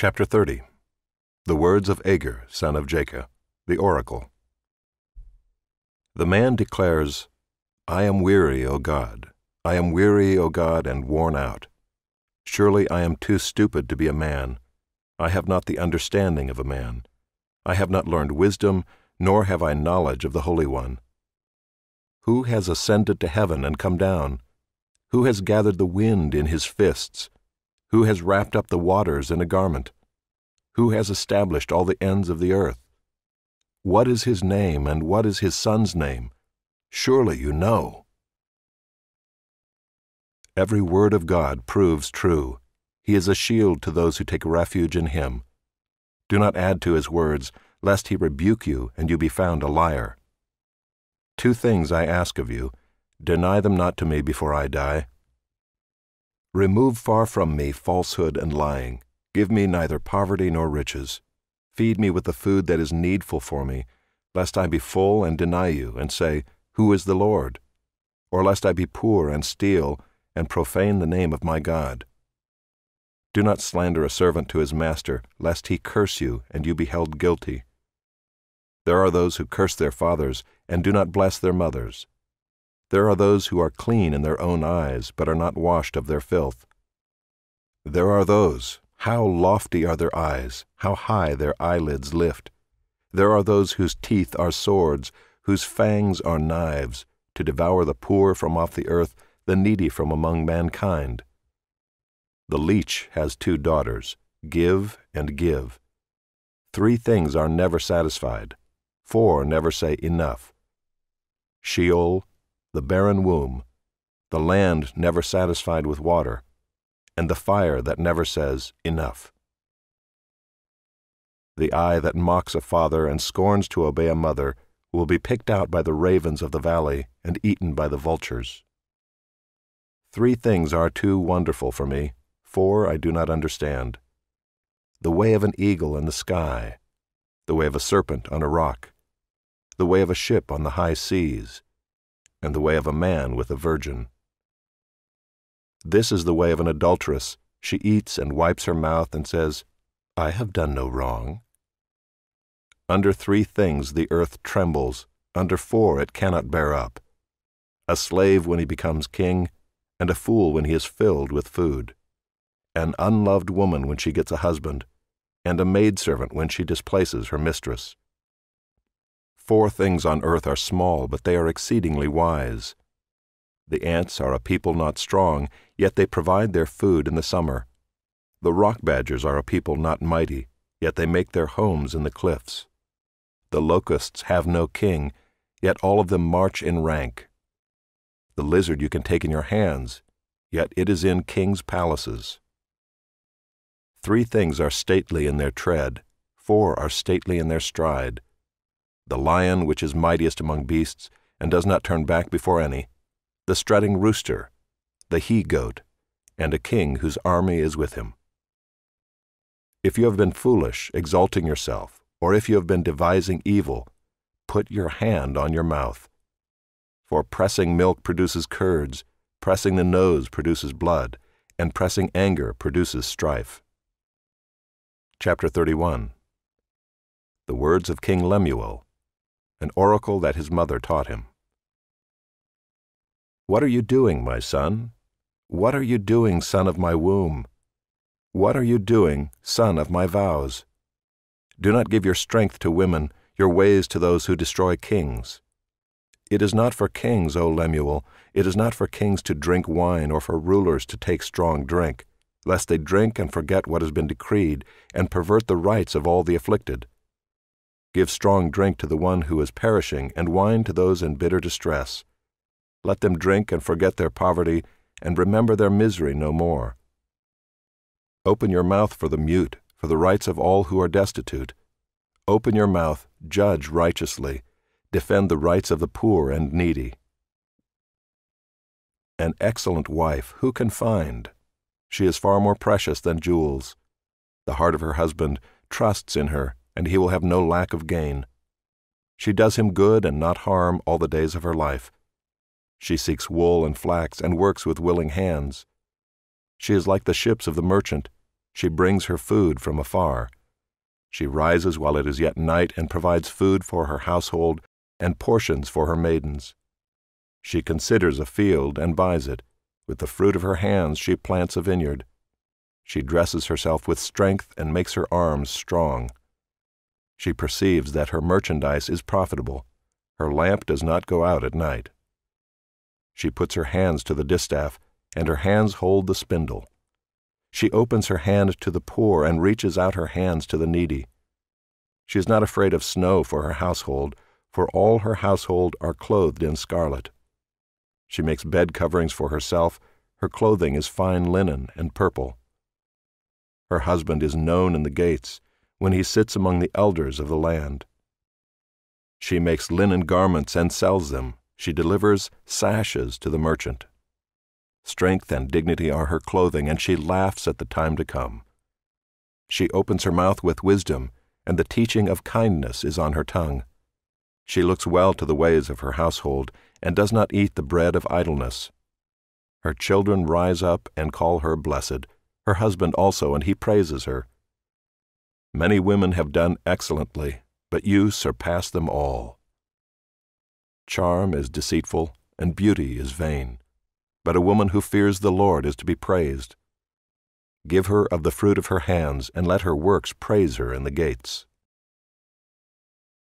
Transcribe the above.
Chapter 30 The words of Agur, son of Jakeh, the oracle. The man declares, I am weary, O God. I am weary, O God, and worn out. Surely I am too stupid to be a man. I have not the understanding of a man. I have not learned wisdom, nor have I knowledge of the Holy One. Who has ascended to heaven and come down? Who has gathered the wind in his fists? Who has wrapped up the waters in a garment? Who has established all the ends of the earth? What is his name, and what is his son's name? Surely you know. Every word of God proves true. He is a shield to those who take refuge in him. Do not add to his words, lest he rebuke you and you be found a liar. Two things I ask of you. Deny them not to me before I die. Remove far from me falsehood and lying. Give me neither poverty nor riches. Feed me with the food that is needful for me, lest I be full and deny you, and say, Who is the Lord? Or lest I be poor and steal, and profane the name of my God. Do not slander a servant to his master, lest he curse you, and you be held guilty. There are those who curse their fathers, and do not bless their mothers. There are those who are clean in their own eyes, but are not washed of their filth. There are those, how lofty are their eyes, how high their eyelids lift. There are those whose teeth are swords, whose fangs are knives, to devour the poor from off the earth, the needy from among mankind. The leech has two daughters, give and give. Three things are never satisfied, four never say enough. Sheol, the barren womb, the land never satisfied with water, and the fire that never says, Enough. The eye that mocks a father and scorns to obey a mother will be picked out by the ravens of the valley and eaten by the vultures. Three things are too wonderful for me, four I do not understand. The way of an eagle in the sky, the way of a serpent on a rock, the way of a ship on the high seas, and the way of a man with a virgin. This is the way of an adulteress. She eats and wipes her mouth and says, I have done no wrong. Under three things the earth trembles, under four it cannot bear up a slave when he becomes king, and a fool when he is filled with food, an unloved woman when she gets a husband, and a maidservant when she displaces her mistress. Four things on earth are small, but they are exceedingly wise. The ants are a people not strong, yet they provide their food in the summer. The rock badgers are a people not mighty, yet they make their homes in the cliffs. The locusts have no king, yet all of them march in rank. The lizard you can take in your hands, yet it is in kings' palaces. Three things are stately in their tread, four are stately in their stride the lion which is mightiest among beasts, and does not turn back before any, the strutting rooster, the he goat, and a king whose army is with him. If you have been foolish, exalting yourself, or if you have been devising evil, put your hand on your mouth. For pressing milk produces curds, pressing the nose produces blood, and pressing anger produces strife. Chapter 31 The words of King Lemuel an oracle that his mother taught him. What are you doing, my son? What are you doing, son of my womb? What are you doing, son of my vows? Do not give your strength to women, your ways to those who destroy kings. It is not for kings, O Lemuel, it is not for kings to drink wine or for rulers to take strong drink, lest they drink and forget what has been decreed, and pervert the rights of all the afflicted. Give strong drink to the one who is perishing, and wine to those in bitter distress. Let them drink and forget their poverty, and remember their misery no more. Open your mouth for the mute, for the rights of all who are destitute. Open your mouth, judge righteously, defend the rights of the poor and needy. An excellent wife who can find? She is far more precious than jewels. The heart of her husband trusts in her and he will have no lack of gain. She does him good and not harm all the days of her life. She seeks wool and flax and works with willing hands. She is like the ships of the merchant. She brings her food from afar. She rises while it is yet night and provides food for her household and portions for her maidens. She considers a field and buys it. With the fruit of her hands she plants a vineyard. She dresses herself with strength and makes her arms strong. She perceives that her merchandise is profitable. Her lamp does not go out at night. She puts her hands to the distaff, and her hands hold the spindle. She opens her hand to the poor and reaches out her hands to the needy. She is not afraid of snow for her household, for all her household are clothed in scarlet. She makes bed coverings for herself, her clothing is fine linen and purple. Her husband is known in the gates, when he sits among the elders of the land. She makes linen garments and sells them. She delivers sashes to the merchant. Strength and dignity are her clothing, and she laughs at the time to come. She opens her mouth with wisdom, and the teaching of kindness is on her tongue. She looks well to the ways of her household, and does not eat the bread of idleness. Her children rise up and call her blessed, her husband also, and he praises her. Many women have done excellently, but you surpass them all. Charm is deceitful, and beauty is vain, but a woman who fears the Lord is to be praised. Give her of the fruit of her hands, and let her works praise her in the gates.